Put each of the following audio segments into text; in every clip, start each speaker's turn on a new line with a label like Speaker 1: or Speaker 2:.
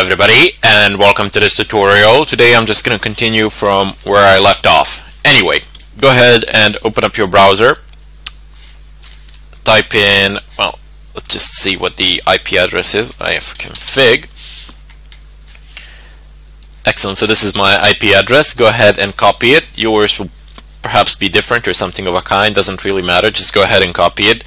Speaker 1: everybody and welcome to this tutorial. Today I'm just going to continue from where I left off. Anyway, go ahead and open up your browser. Type in, well, let's just see what the IP address is. ifconfig. Excellent, so this is my IP address. Go ahead and copy it. Yours will perhaps be different or something of a kind, doesn't really matter. Just go ahead and copy it.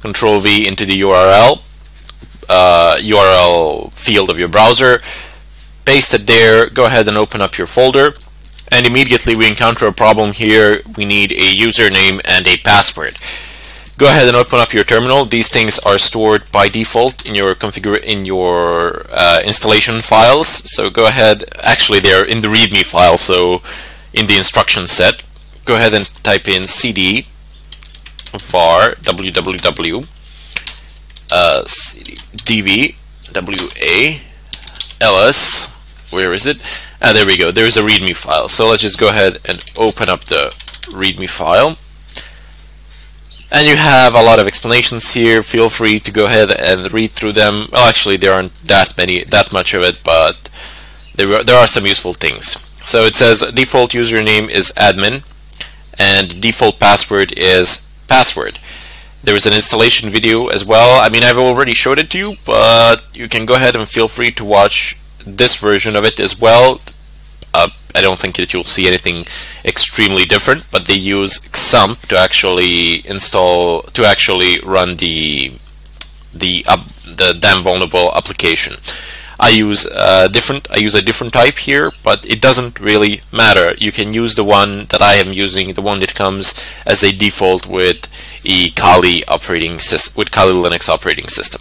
Speaker 1: Control V into the URL uh, URL field of your browser, paste it there, go ahead and open up your folder, and immediately we encounter a problem here. We need a username and a password. Go ahead and open up your terminal. These things are stored by default in your configure in your uh, installation files. So go ahead. Actually, they're in the README file. So in the instruction set, go ahead and type in cd var www uh, dv wa ls where is it? Ah there we go. There's a readme file. So let's just go ahead and open up the readme file. And you have a lot of explanations here. Feel free to go ahead and read through them. Well actually there aren't that many that much of it but there are, there are some useful things. So it says default username is admin and default password is password there is an installation video as well. I mean, I've already showed it to you, but you can go ahead and feel free to watch this version of it as well. Uh, I don't think that you'll see anything extremely different, but they use XAMPP to actually install, to actually run the the uh, the damn vulnerable application. I use a different I use a different type here, but it doesn't really matter. You can use the one that I am using, the one that comes as a default with a Kali operating with Kali Linux operating system.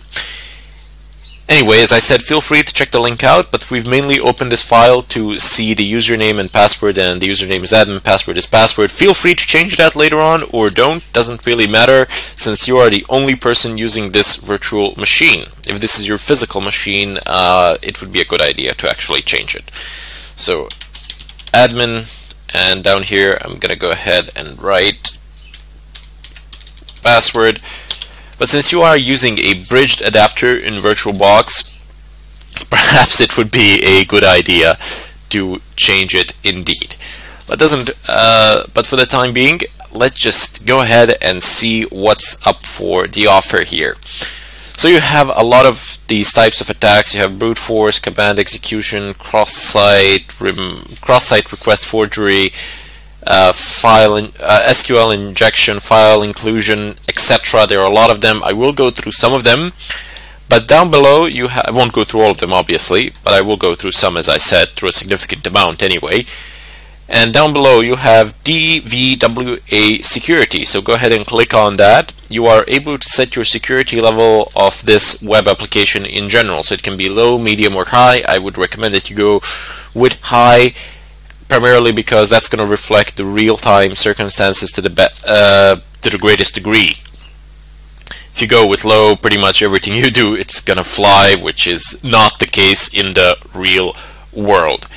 Speaker 1: Anyway, as I said, feel free to check the link out, but we've mainly opened this file to see the username and password, and the username is admin, password is password. Feel free to change that later on, or don't, doesn't really matter, since you are the only person using this virtual machine. If this is your physical machine, uh, it would be a good idea to actually change it. So, admin, and down here I'm gonna go ahead and write password but since you are using a bridged adapter in VirtualBox, perhaps it would be a good idea to change it indeed. But doesn't. Uh, but for the time being, let's just go ahead and see what's up for the offer here. So you have a lot of these types of attacks. You have brute force, command execution, cross-site, cross-site request forgery, uh, file in, uh, SQL injection, file inclusion, etc. There are a lot of them. I will go through some of them, but down below you I won't go through all of them obviously, but I will go through some as I said, through a significant amount anyway. And down below you have DVWA security. So go ahead and click on that. You are able to set your security level of this web application in general. So it can be low, medium, or high. I would recommend that you go with high primarily because that's going to reflect the real-time circumstances to the uh, to the greatest degree. If you go with low, pretty much everything you do it's gonna fly, which is not the case in the real world.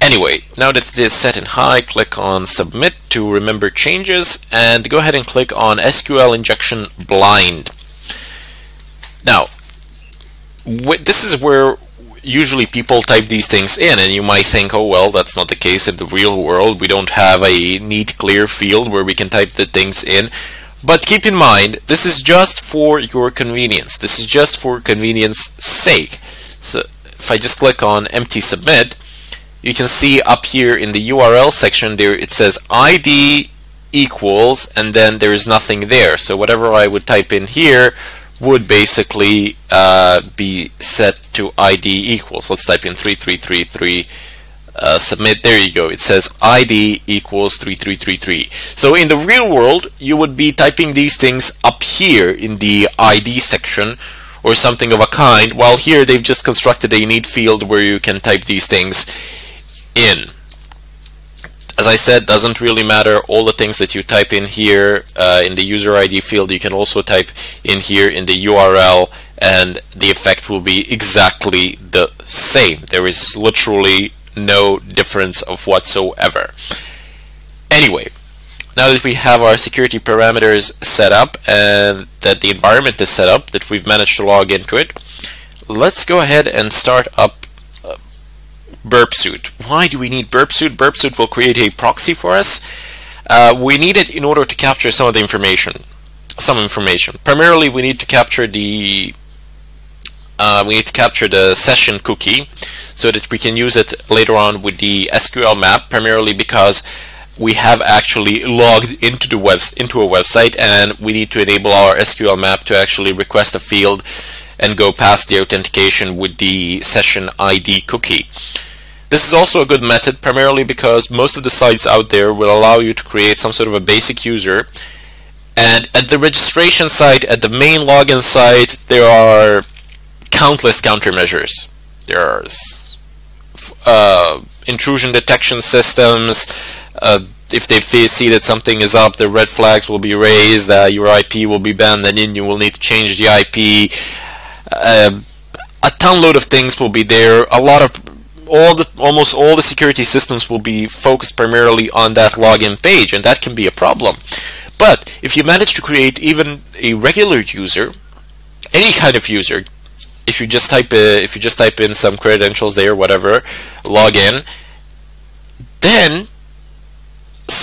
Speaker 1: Anyway, now that it is set in high, click on Submit to remember changes, and go ahead and click on SQL Injection Blind. Now, this is where usually people type these things in and you might think oh well that's not the case in the real world. We don't have a neat clear field where we can type the things in. But keep in mind this is just for your convenience. This is just for convenience sake. So if I just click on empty submit you can see up here in the URL section there it says ID equals and then there is nothing there. So whatever I would type in here would basically uh, be set to ID equals. Let's type in 3333 uh, submit. There you go. It says ID equals 3333. So in the real world, you would be typing these things up here in the ID section or something of a kind, while here they've just constructed a neat field where you can type these things in as I said, doesn't really matter. All the things that you type in here uh, in the user ID field, you can also type in here in the URL and the effect will be exactly the same. There is literally no difference of whatsoever. Anyway, now that we have our security parameters set up and that the environment is set up, that we've managed to log into it, let's go ahead and start up Burp suit. Why do we need Burp suit? Burp suit will create a proxy for us. Uh, we need it in order to capture some of the information. Some information. Primarily, we need to capture the uh, we need to capture the session cookie so that we can use it later on with the SQL map, primarily because we have actually logged into the web into a website and we need to enable our SQL map to actually request a field and go past the authentication with the session ID cookie. This is also a good method primarily because most of the sites out there will allow you to create some sort of a basic user and at the registration site, at the main login site, there are countless countermeasures. There are uh, intrusion detection systems. Uh, if they see that something is up, the red flags will be raised, uh, your IP will be banned, and then you will need to change the IP. Uh, a ton load of things will be there. A lot of all the almost all the security systems will be focused primarily on that login page, and that can be a problem. But if you manage to create even a regular user, any kind of user, if you just type uh, if you just type in some credentials there, or whatever, log in, then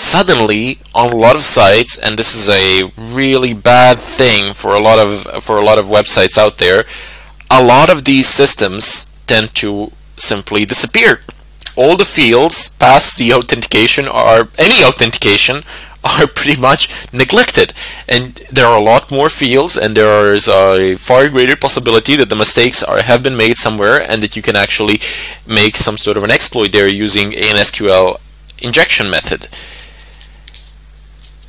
Speaker 1: suddenly on a lot of sites, and this is a really bad thing for a lot of for a lot of websites out there, a lot of these systems tend to simply disappear. All the fields past the authentication or any authentication are pretty much neglected and there are a lot more fields and there is a far greater possibility that the mistakes are have been made somewhere and that you can actually make some sort of an exploit there using an SQL injection method.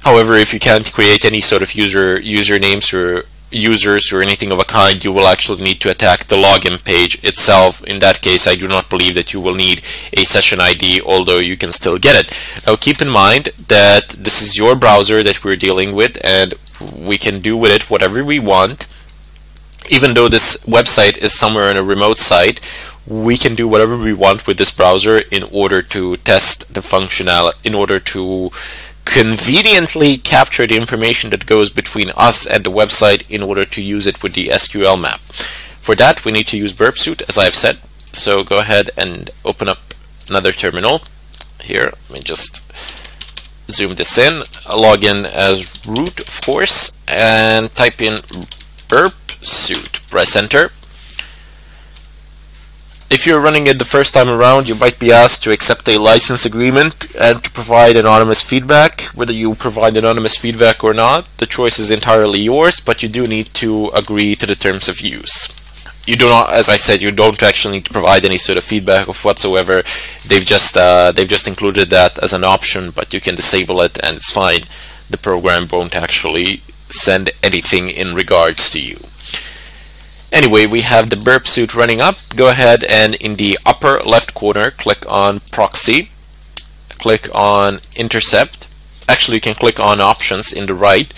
Speaker 1: However, if you can't create any sort of user usernames or users or anything of a kind, you will actually need to attack the login page itself. In that case, I do not believe that you will need a session ID, although you can still get it. Now keep in mind that this is your browser that we're dealing with and we can do with it whatever we want. Even though this website is somewhere in a remote site, we can do whatever we want with this browser in order to test the functionality, in order to conveniently capture the information that goes between us and the website in order to use it with the SQL map. For that, we need to use Burp Suite, as I've said. So go ahead and open up another terminal. Here, let me just zoom this in. Log in as root, of course, and type in Burp Suite. Press enter. If you're running it the first time around, you might be asked to accept a license agreement and to provide anonymous feedback. Whether you provide anonymous feedback or not, the choice is entirely yours, but you do need to agree to the terms of use. You do not, as I said, you don't actually need to provide any sort of feedback of whatsoever. They've just uh, they've just included that as an option, but you can disable it and it's fine. The program won't actually send anything in regards to you. Anyway, we have the burp suit running up. Go ahead and in the upper left corner, click on proxy, click on intercept. Actually, you can click on options in the right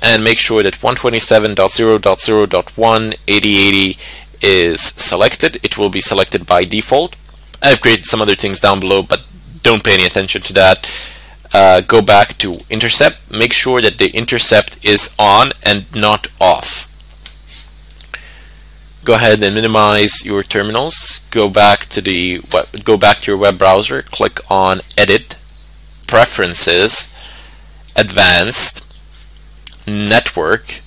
Speaker 1: and make sure that 127.0.0.1 is selected. It will be selected by default. I've created some other things down below, but don't pay any attention to that. Uh, go back to intercept. Make sure that the intercept is on and not off go ahead and minimize your terminals. Go back to the go back to your web browser. Click on Edit, Preferences, Advanced, Network,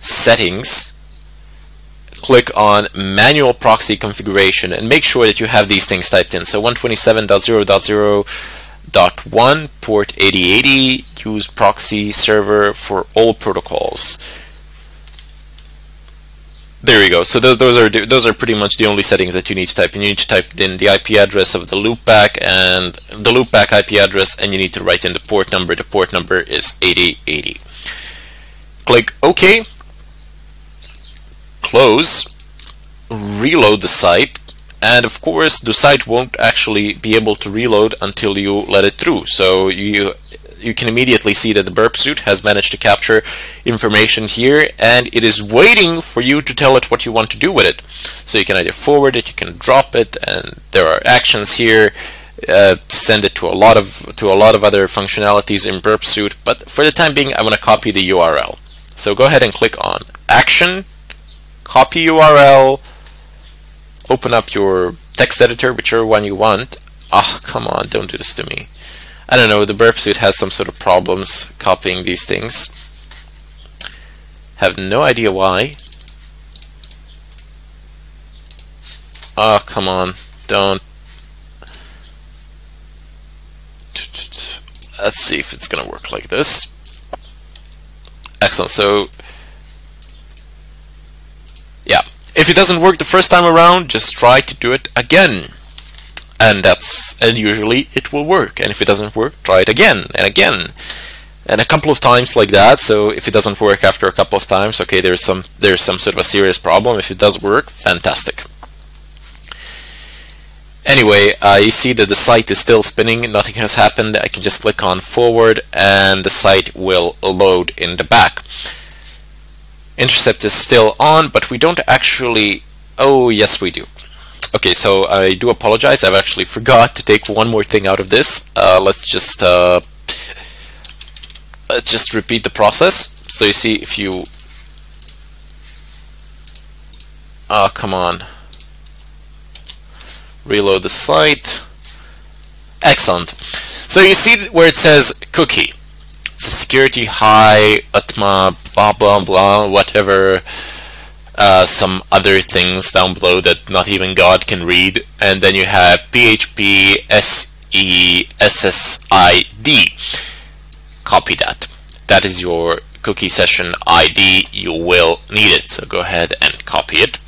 Speaker 1: Settings. Click on Manual Proxy Configuration and make sure that you have these things typed in. So 127.0.0.1 port 8080 use proxy server for all protocols there we go. So those, those are those are pretty much the only settings that you need to type. You need to type in the IP address of the loopback and the loopback IP address, and you need to write in the port number. The port number is 8080. Click OK. Close. Reload the site. And of course, the site won't actually be able to reload until you let it through. So you you can immediately see that the burp suite has managed to capture information here and it is waiting for you to tell it what you want to do with it. So you can either forward it, you can drop it, and there are actions here uh, to send it to a lot of to a lot of other functionalities in burp suite. But for the time being, I want to copy the URL. So go ahead and click on Action, copy URL, open up your text editor, whichever one you want. Ah, oh, come on, don't do this to me. I don't know, the burp suit has some sort of problems copying these things. Have no idea why. Oh, come on, don't. Let's see if it's gonna work like this. Excellent, so yeah, if it doesn't work the first time around, just try to do it again and that's and usually it will work. And if it doesn't work try it again and again. And a couple of times like that. So if it doesn't work after a couple of times okay there's some there's some sort of a serious problem. If it does work fantastic. Anyway uh, you see that the site is still spinning. Nothing has happened. I can just click on forward and the site will load in the back. Intercept is still on but we don't actually oh yes we do Okay, so I do apologize. I've actually forgot to take one more thing out of this. Uh, let's just uh, let's just repeat the process. So you see, if you oh come on, reload the site. Excellent. So you see where it says cookie. It's a security high, atma blah blah blah, whatever uh, some other things down below that not even God can read, and then you have PHP SE SSID. Copy that. That is your cookie session ID. You will need it, so go ahead and copy it.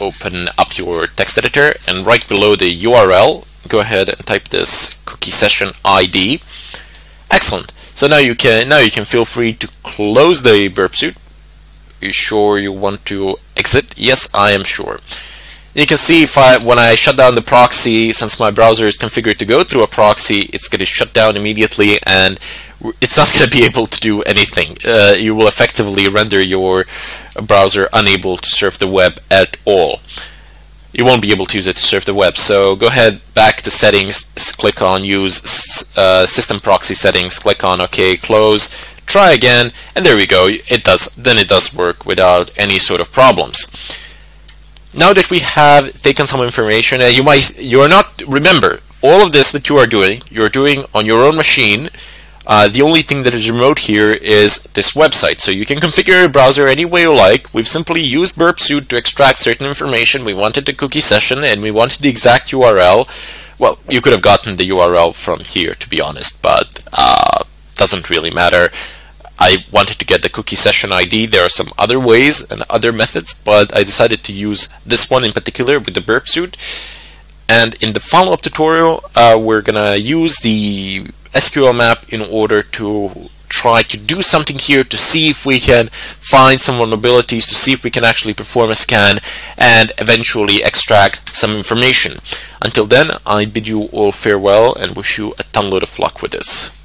Speaker 1: Open up your text editor, and right below the URL, go ahead and type this cookie session ID. Excellent. So now you can now you can feel free to close the burp suite you sure you want to exit? Yes, I am sure. You can see if I, when I shut down the proxy, since my browser is configured to go through a proxy, it's going to shut down immediately and it's not going to be able to do anything. Uh, you will effectively render your browser unable to surf the web at all. You won't be able to use it to surf the web. So go ahead, back to settings, click on use uh, system proxy settings, click on OK, close, try again, and there we go. It does. Then it does work without any sort of problems. Now that we have taken some information, uh, you might you are not remember all of this that you are doing. You're doing on your own machine. Uh, the only thing that is remote here is this website. So you can configure your browser any way you like. We've simply used Burp burpsuite to extract certain information. We wanted the cookie session and we wanted the exact URL. Well, you could have gotten the URL from here, to be honest, but uh, doesn't really matter. I wanted to get the cookie session ID. There are some other ways and other methods, but I decided to use this one in particular with the burp suit. And in the follow-up tutorial, uh, we're gonna use the SQL map in order to try to do something here to see if we can find some vulnerabilities, to see if we can actually perform a scan and eventually extract some information. Until then, I bid you all farewell and wish you a ton load of luck with this.